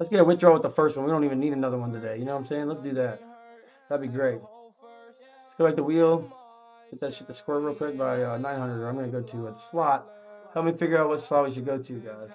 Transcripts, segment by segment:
Let's get a withdrawal with the first one. We don't even need another one today. You know what I'm saying? Let's do that. That'd be great. Let's go back to wheel. Get that shit to square real quick by uh, 900. I'm going to go to a slot. Help me figure out what slot we should go to, guys.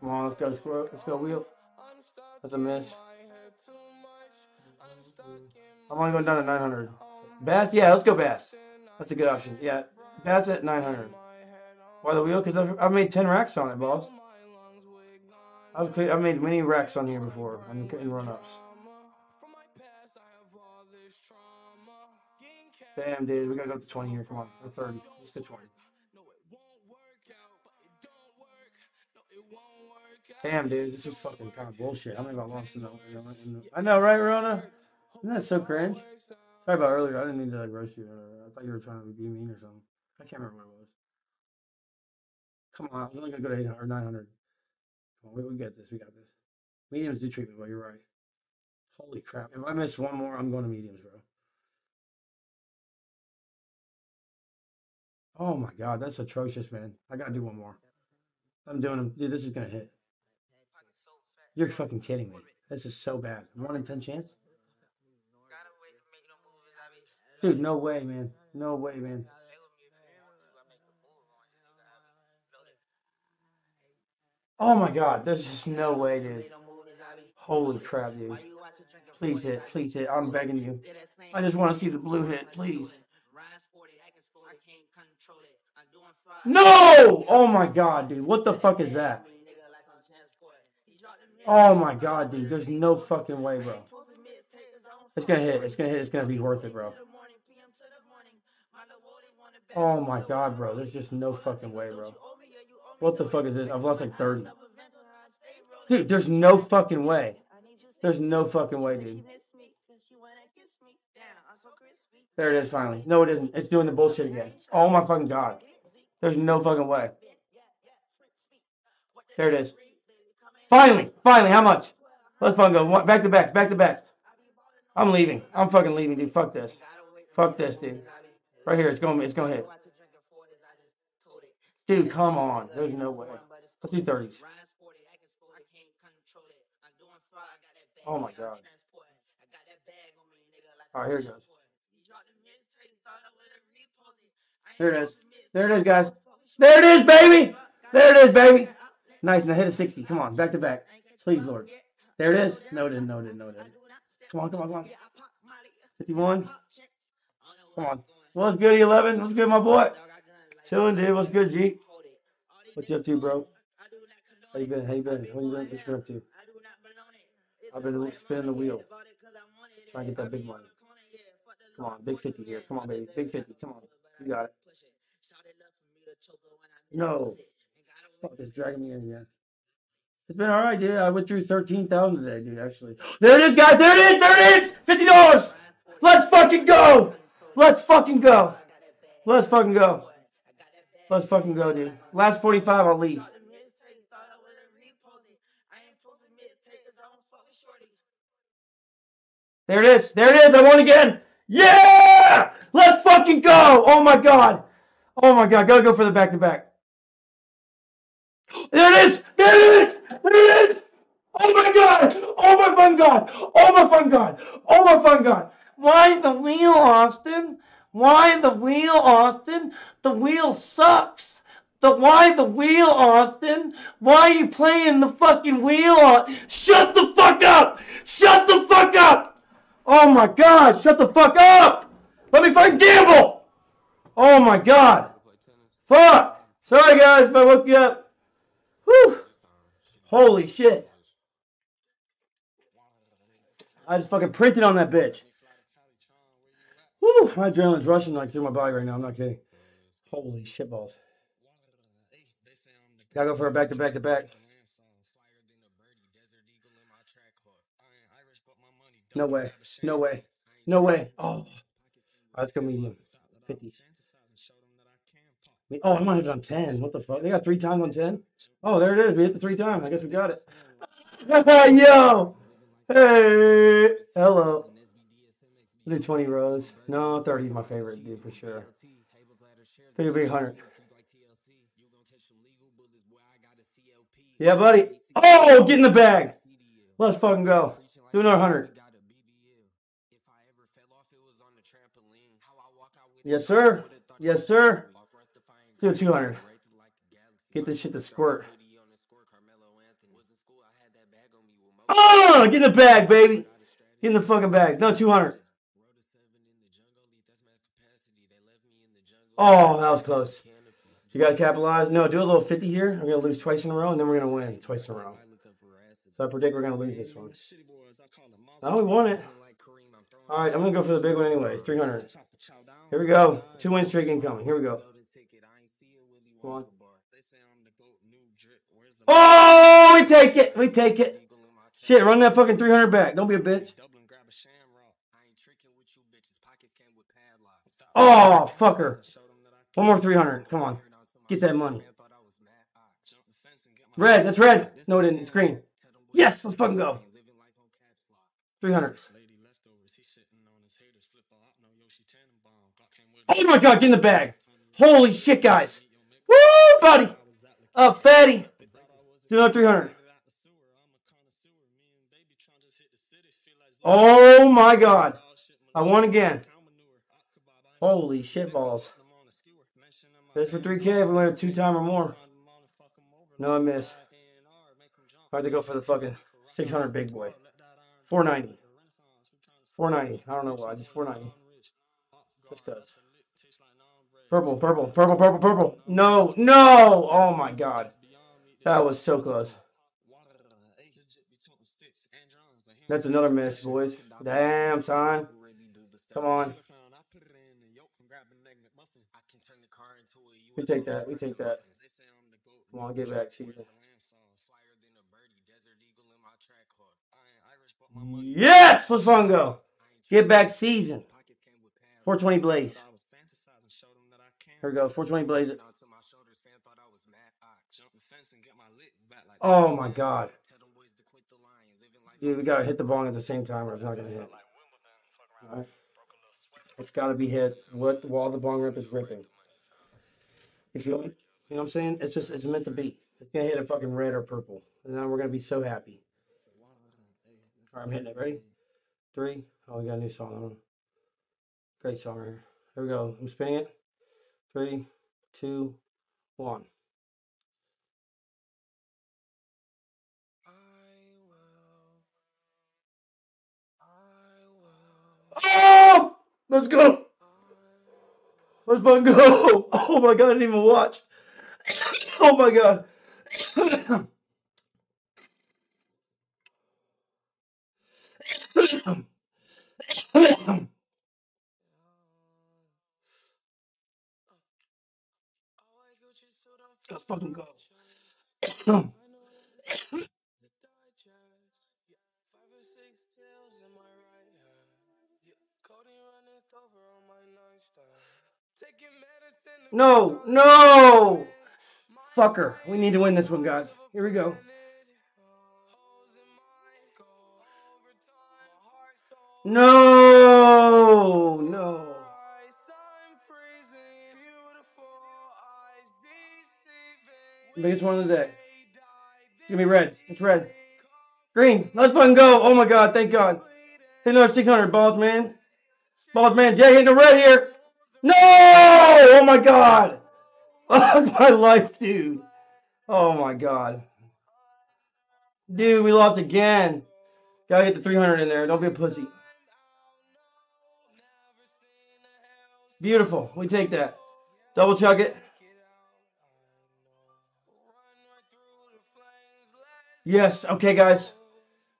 Come on, let's go square. Let's go wheel. That's a miss. I'm only going down to 900. Bass? Yeah, let's go Bass. That's a good option. Yeah, Bass at 900. The wheel? Because I've, I've made 10 racks on it, boss. I've, I've made many racks on here before in run-ups. Damn, dude, we gotta go to 20 here. Come on, or 30. Let's get 20. Damn, dude, this is fucking kind of bullshit. I'm gonna lost in the, in the. I know, right, Rona? Isn't that so cringe? Sorry about earlier. I didn't mean to like roast you. Uh, I thought you were trying to be mean or something. I can't remember what it was. Come on, I was only gonna go to 800 or 900. Come on, we, we get this. We got this. Mediums do treat me well. You're right. Holy crap! If I miss one more, I'm going to mediums, bro. Oh my god, that's atrocious, man. I gotta do one more. I'm doing them. Dude, this is gonna hit. You're fucking kidding me. This is so bad. One in ten chance? Dude, no way, man. No way, man. Oh my god, there's just no way, dude. Holy crap, dude. Please hit, please hit. I'm begging you. I just want to see the blue hit, please. No! Oh my god, dude. What the fuck is that? Oh my god, dude. There's no fucking way, bro. It's gonna hit. It's gonna hit. It's gonna be worth it, bro. Oh my god, bro. There's just no fucking way, bro. What the fuck is this? I've lost like 30. Dude, there's no fucking way. There's no fucking way, dude. There it is finally. No, it isn't. It's doing the bullshit again. Oh my fucking god. There's no fucking way. There it is. Finally, finally, how much? Let's fucking go. Back to back, back to back. I'm leaving. I'm fucking leaving, dude. Fuck this. Fuck this, dude. Right here, it's going. It's to hit. Dude, come on. There's no way. Let's do 30s. Oh my god. All right, here it goes. There it is. There it is, guys. There it is, baby. There it is, baby. Nice. Now hit a 60. Come on. Back to back. Please, Lord. There it is. No, it didn't. No, it didn't. No, it didn't. Come on, come on, come on. 51. Come on. What's good, 11? What's good, my boy? Chilling, dude. What's good, G? What you up to, bro? How you been? How you been? What you been, what you been up to? I've been spinning the wheel. Trying to get that big money. Come on, big 50 here. Come on, baby. Big 50. Come on. You got it. No. Fuck, it's dragging me in again. It's been all right, dude. I went through 13,000 today, dude, actually. There it is, guys. There it is. There it is. $50. Let's fucking go. Let's fucking go. Let's fucking go. Let's fucking go, dude. Last 45, I'll leave. There it is. There it is. I won again. Yeah! Let's fucking go. Oh my god. Oh my god. Gotta go for the back to back. There it is. There it is. There it is. Oh my god. Oh my fun god. Oh my fun god. Oh my fun god. Why the wheel, Austin? Why the wheel, Austin? The wheel sucks. The why the wheel, Austin? Why are you playing the fucking wheel? Shut the fuck up! Shut the fuck up! Oh my god, shut the fuck up! Let me fucking gamble! Oh my god. Fuck! Sorry guys if I woke you up. Whew. Holy shit. I just fucking printed on that bitch. Whew, my adrenaline's rushing like through my body right now. I'm not kidding. Holy shit balls. Gotta go for a back to back to back. No way. No way. No way. Oh. Let's go medium. 50s. Oh, I might have done 10. What the fuck? They got three times on 10? Oh, there it is. We hit the three times. I guess we got it. Yo! Hey! Hello. Do 20 rows. No, 30 is my favorite, dude, for sure. Take a big 100. Yeah, buddy. Oh, get in the bag. Let's fucking go. Do another hundred. Yes, sir. Yes, sir. Do 200. Get this shit to squirt. Oh, get in the bag, baby. Get in the fucking bag. No, 200. Oh, that was close. You got to capitalize. No, do a little 50 here. I'm going to lose twice in a row, and then we're going to win twice in a row. So I predict we're going to lose this one. Oh, we won it. All right, I'm going to go for the big one anyways. 300. Here we go. Two win streak incoming. Here we go. Oh, we take it. We take it. Shit, run that fucking 300 back. Don't be a bitch. Oh, fucker. One more 300. Come on. Get that money. Red. That's red. No, it didn't. It's green. Yes, let's fucking go. 300. Oh my god, get in the bag. Holy shit, guys. Woo, buddy. Up, uh, fatty. Do another 300. Oh my god. I won again. Holy shit balls. That's for 3K if we win a two time or more. No, I miss. I had to go for the fucking 600 big boy. 490. 490. I don't know why. Just 490. Just cuz. Purple, purple, purple, purple, purple. No, no. Oh my god. That was so close. That's another miss, boys. Damn, son. Come on. We take that. We take that. Come on, get back, season. Yes! Let's fucking go. Get back season. 420 Blaze. Here we go. 420 Blaze. Oh my god. Dude, we gotta hit the bong at the same time or it's not gonna hit. Alright. It's gotta be hit what while the bong rip is ripping. You feel me? You know what I'm saying? It's just it's meant to be. It's gonna hit a fucking red or purple. And then we're gonna be so happy. Alright, I'm hitting it. Ready? Three. Oh, we got a new song on. Great song here. Here we go. I'm spinning it. Three, two, one. Oh! Let's go! Let's fucking go! Oh my god, I didn't even watch. Oh my god. Let's fucking go. No, no! Fucker. We need to win this one, guys. Here we go. No, no. Biggest one of the day. Give me red. It's red. Green. Let's fucking go. Oh my god, thank God. Hit another 600 balls, man. Balls, man. Jay hitting the red here. No! Oh my god! My life, dude. Oh my god. Dude, we lost again. Gotta get the 300 in there. Don't be a pussy. Beautiful. We take that. Double chuck it. Yes. Okay, guys.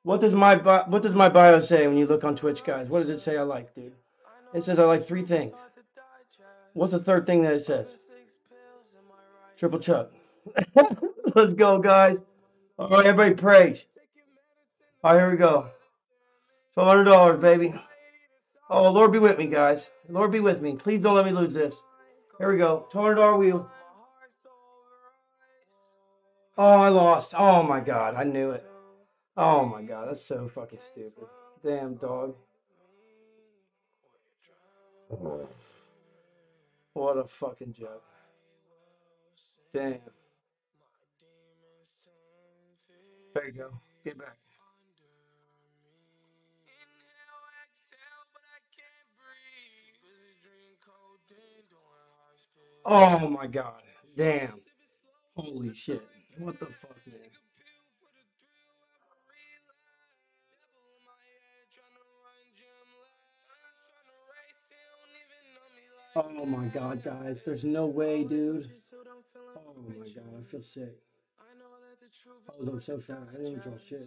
What does my what does my bio say when you look on Twitch, guys? What does it say I like, dude? It says I like three things. What's the third thing that it says? Triple chuck. Let's go, guys. All right, everybody praise. All right, here we go. $1,200, baby. Oh, Lord be with me, guys. Lord be with me. Please don't let me lose this. Here we go. $200 wheel. Oh, I lost. Oh, my God. I knew it. Oh, my God. That's so fucking stupid. Damn, dog. What a fucking joke. Damn. There you go. Get back. Oh my god. Damn. Holy shit. What the fuck, man? Oh my god, guys. There's no way, dude. Oh my god, I feel sick. Oh, I'm so fat. I didn't draw shit.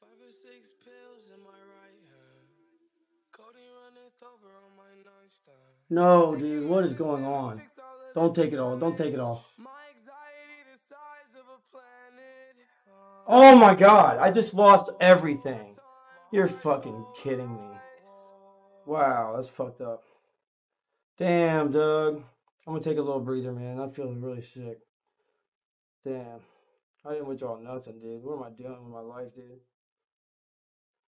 Five or six pills in my right hand. Runneth over on my nightstand. No, dude. What is going on? Don't take it all. Don't take it all. Oh my god. I just lost everything. You're fucking kidding me. Wow, that's fucked up. Damn, Doug. I'm gonna take a little breather, man. I'm feeling really sick. Damn. I didn't withdraw nothing, dude. What am I doing with my life, dude?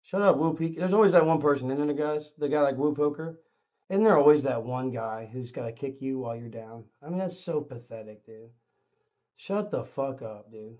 Shut up, Woo Peak. There's always that one person, isn't there, guys? The guy like Woo Poker. Isn't there always that one guy who's got to kick you while you're down? I mean, that's so pathetic, dude. Shut the fuck up, dude.